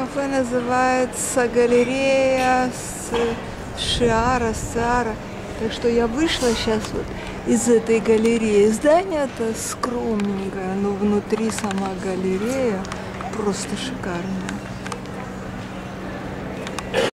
Кафе называется галерея с Шиара, Сара. Так что я вышла сейчас вот из этой галереи. Здание-то скромненькое, но внутри сама галерея просто шикарная.